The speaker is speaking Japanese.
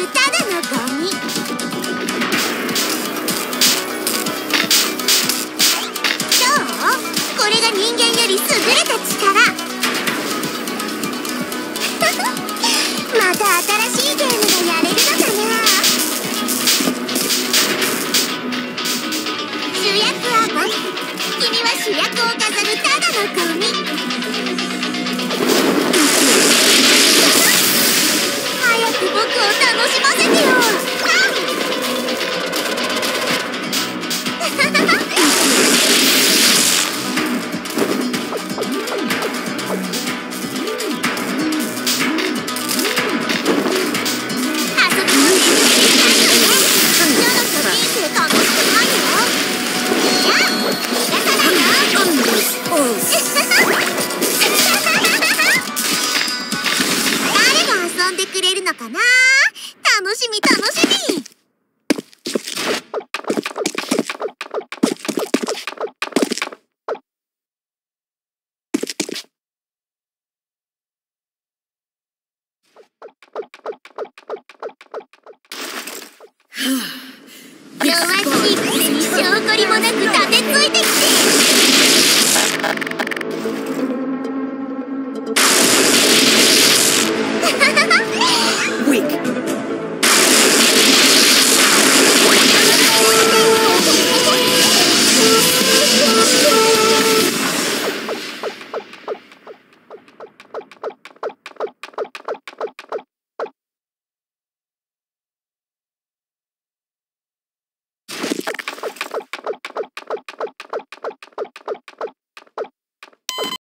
るただのゴミ。どう。これが人間より優れた力。また新しいゲームがやれるのかな。主役は僕君は主役を飾るただのゴミ。かな。楽しみ楽しみ。弱しいくせに証拠りもなく立てついてきて。